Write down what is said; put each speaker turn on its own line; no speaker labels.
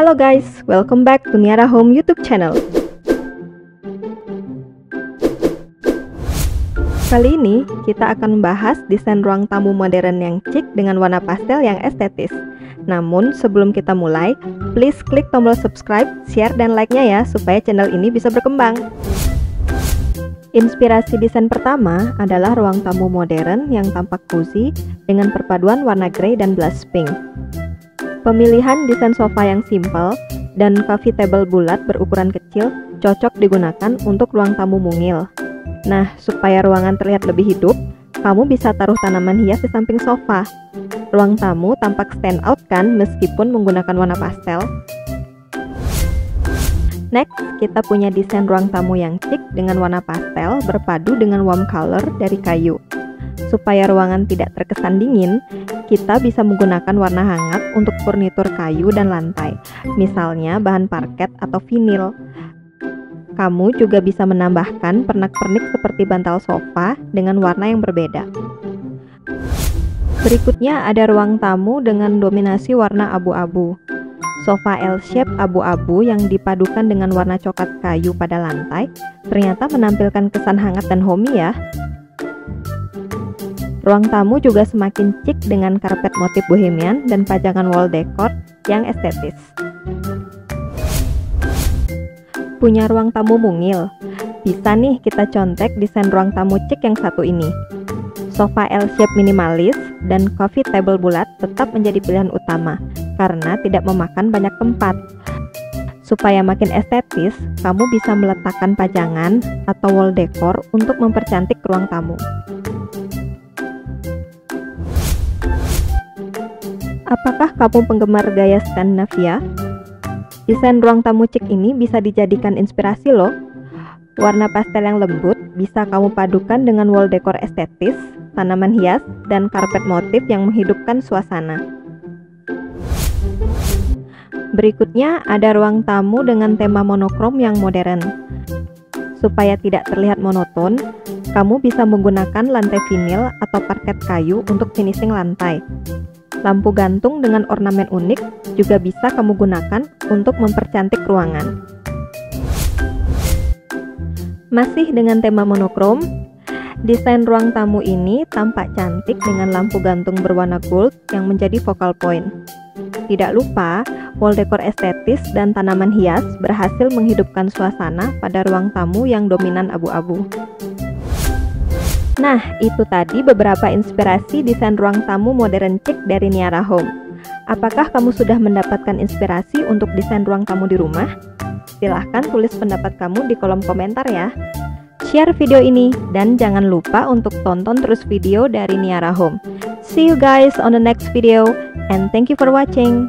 Halo guys, welcome back to Niara Home YouTube channel. Kali ini kita akan membahas desain ruang tamu modern yang chic dengan warna pastel yang estetis. Namun sebelum kita mulai, please klik tombol subscribe, share, dan like-nya ya supaya channel ini bisa berkembang. Inspirasi desain pertama adalah ruang tamu modern yang tampak cozy dengan perpaduan warna grey dan blush pink. Pemilihan desain sofa yang simple dan coffee table bulat berukuran kecil cocok digunakan untuk ruang tamu mungil. Nah, supaya ruangan terlihat lebih hidup, kamu bisa taruh tanaman hias di samping sofa. Ruang tamu tampak stand out kan meskipun menggunakan warna pastel. Next, kita punya desain ruang tamu yang chic dengan warna pastel berpadu dengan warm color dari kayu. Supaya ruangan tidak terkesan dingin, kita bisa menggunakan warna hangat untuk furnitur kayu dan lantai, misalnya bahan parket atau vinil. Kamu juga bisa menambahkan pernak-pernik seperti bantal sofa dengan warna yang berbeda. Berikutnya ada ruang tamu dengan dominasi warna abu-abu. Sofa L-shape abu-abu yang dipadukan dengan warna coklat kayu pada lantai ternyata menampilkan kesan hangat dan homey ya. Ruang tamu juga semakin chic dengan karpet motif bohemian dan pajangan wall decor yang estetis punya ruang tamu mungil. Bisa nih kita contek desain ruang tamu cek yang satu ini. Sofa L-shape minimalis dan coffee table bulat tetap menjadi pilihan utama karena tidak memakan banyak tempat. Supaya makin estetis, kamu bisa meletakkan pajangan atau wall decor untuk mempercantik ruang tamu. Apakah kamu penggemar gaya Skandinavia? Desain ruang tamu cik ini bisa dijadikan inspirasi loh. Warna pastel yang lembut bisa kamu padukan dengan wall decor estetis, tanaman hias, dan karpet motif yang menghidupkan suasana. Berikutnya ada ruang tamu dengan tema monokrom yang modern. Supaya tidak terlihat monoton, kamu bisa menggunakan lantai vinil atau parket kayu untuk finishing lantai. Lampu gantung dengan ornamen unik juga bisa kamu gunakan untuk mempercantik ruangan. Masih dengan tema monokrom, desain ruang tamu ini tampak cantik dengan lampu gantung berwarna gold yang menjadi focal point. Tidak lupa, wall decor estetis dan tanaman hias berhasil menghidupkan suasana pada ruang tamu yang dominan abu-abu. Nah, itu tadi beberapa inspirasi desain ruang tamu modern chic dari Niara Home. Apakah kamu sudah mendapatkan inspirasi untuk desain ruang tamu di rumah? Silahkan tulis pendapat kamu di kolom komentar ya. Share video ini dan jangan lupa untuk tonton terus video dari Niara Home. See you guys on the next video and thank you for watching.